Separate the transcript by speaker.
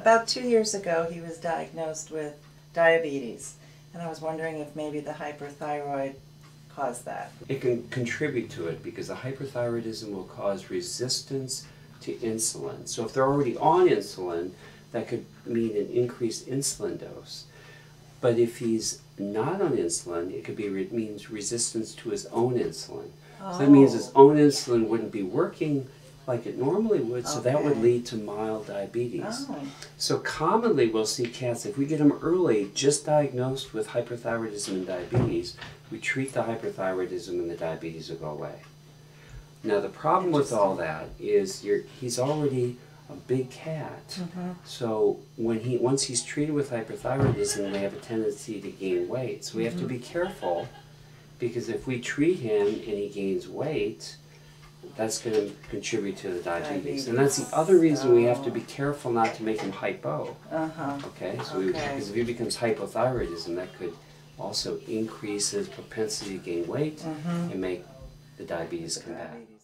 Speaker 1: About two years ago, he was diagnosed with diabetes, and I was wondering if maybe the hyperthyroid caused that.
Speaker 2: It can contribute to it because the hyperthyroidism will cause resistance to insulin. So if they're already on insulin, that could mean an increased insulin dose. But if he's not on insulin, it could be re- means resistance to his own insulin. So that means his oh. own insulin wouldn't be working like it normally would, so that would lead to mild diabetes.
Speaker 1: Oh,
Speaker 2: So commonly we'll see cats, if we get them early, just diagnosed with hyperthyroidism and diabetes, we treat the hyperthyroidism and the diabetes will go away. Now the problem with all that is you're, he's already a big cat.
Speaker 1: Mhm.
Speaker 2: So when he once he's treated with hyperthyroidism, they have a tendency to gain weight. So we have to be careful because if we treat him and he gains weight, that's going to contribute to the diabetes. And that's the other reason we have to be careful not to make him hypo.
Speaker 1: uh-huh.
Speaker 2: Okay, so we, because if he becomes hypothyroidism, that could also increase his propensity to gain weight
Speaker 1: Mhm.
Speaker 2: and make the diabetes come back.
Speaker 1: Diabetes.